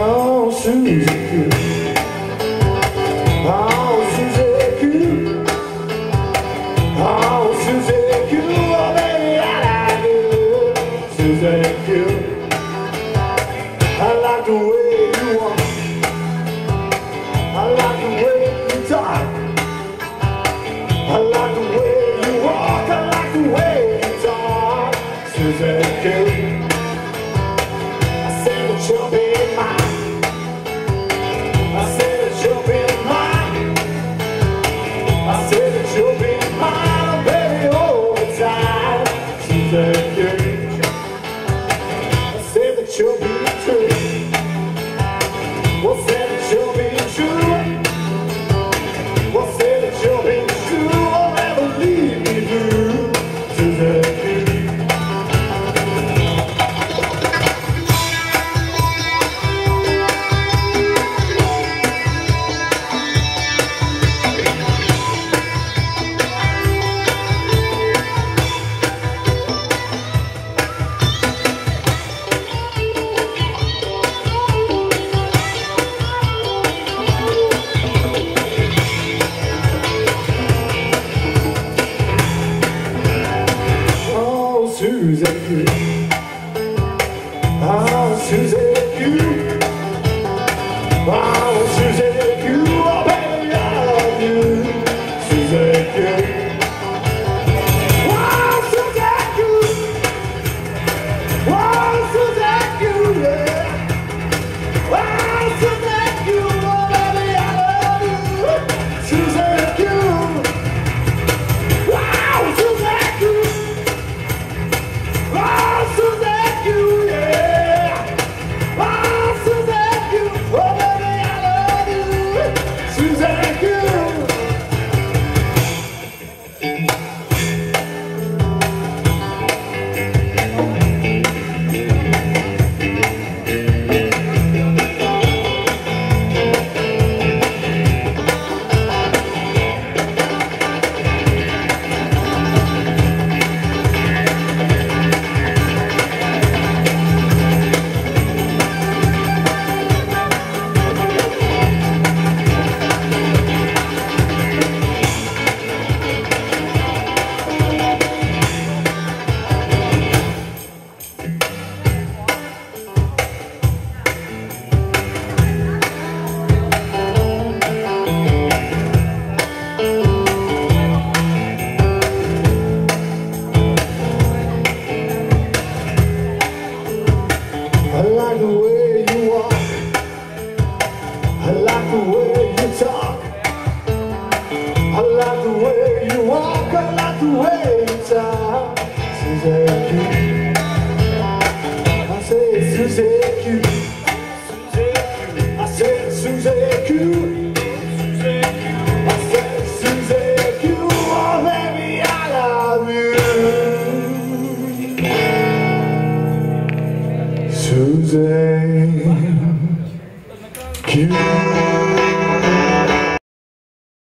Oh, Q. Oh, Q. Oh, Q. Oh, baby, I like Q. I like the way you walk. I like the way you talk. I like Güzel. suzanne, Suzuki I said Suzuki I said Suzuki I said Suzuki Oh baby I love you. Suzuki